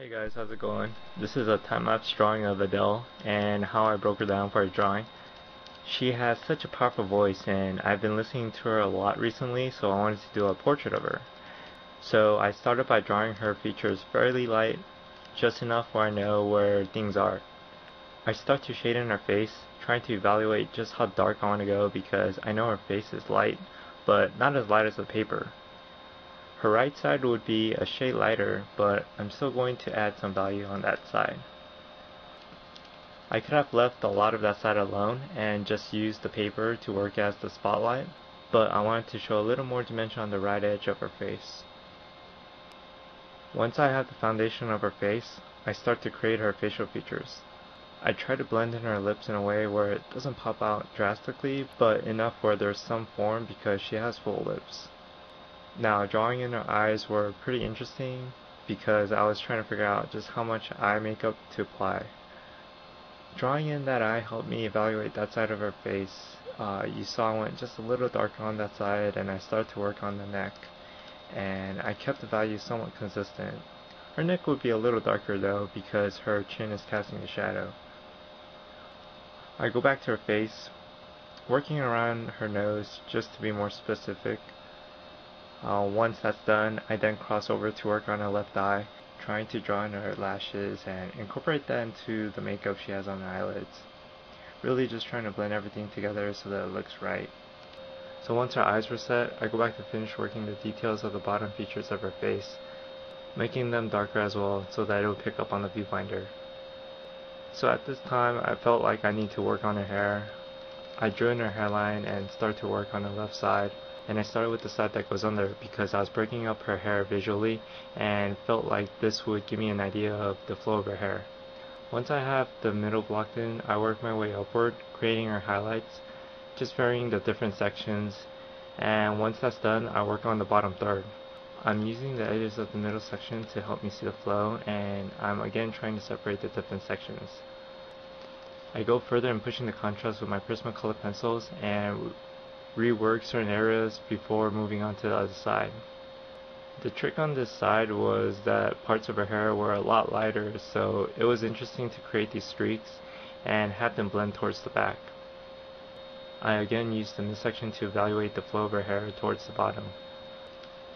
Hey guys, how's it going? This is a time-lapse drawing of Adele and how I broke her down for a drawing. She has such a powerful voice and I've been listening to her a lot recently so I wanted to do a portrait of her. So I started by drawing her features fairly light, just enough where I know where things are. I start to shade in her face, trying to evaluate just how dark I want to go because I know her face is light, but not as light as the paper. Her right side would be a shade lighter, but I'm still going to add some value on that side. I could have left a lot of that side alone and just used the paper to work as the spotlight, but I wanted to show a little more dimension on the right edge of her face. Once I have the foundation of her face, I start to create her facial features. I try to blend in her lips in a way where it doesn't pop out drastically, but enough where there's some form because she has full lips. Now, drawing in her eyes were pretty interesting because I was trying to figure out just how much eye makeup to apply. Drawing in that eye helped me evaluate that side of her face. Uh, you saw I went just a little darker on that side and I started to work on the neck and I kept the value somewhat consistent. Her neck would be a little darker though because her chin is casting a shadow. I go back to her face, working around her nose just to be more specific. Uh, once that's done, I then cross over to work on her left eye, trying to draw in her lashes and incorporate that into the makeup she has on her eyelids. Really just trying to blend everything together so that it looks right. So once her eyes were set, I go back to finish working the details of the bottom features of her face, making them darker as well so that it will pick up on the viewfinder. So at this time, I felt like I need to work on her hair. I drew in her hairline and start to work on the left side and I started with the side that goes under because I was breaking up her hair visually and felt like this would give me an idea of the flow of her hair. Once I have the middle blocked in, I work my way upward, creating her highlights, just varying the different sections, and once that's done, I work on the bottom third. I'm using the edges of the middle section to help me see the flow, and I'm again trying to separate the different sections. I go further in pushing the contrast with my Prismacolor pencils and rework certain areas before moving on to the other side. The trick on this side was that parts of her hair were a lot lighter so it was interesting to create these streaks and have them blend towards the back. I again used the midsection to evaluate the flow of her hair towards the bottom.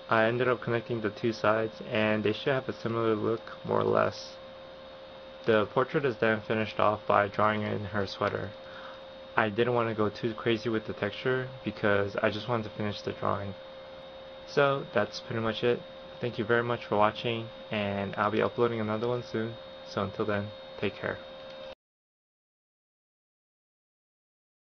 I ended up connecting the two sides and they should have a similar look more or less. The portrait is then finished off by drawing in her sweater. I didn't want to go too crazy with the texture because I just wanted to finish the drawing. So that's pretty much it. Thank you very much for watching and I'll be uploading another one soon. So until then, take care.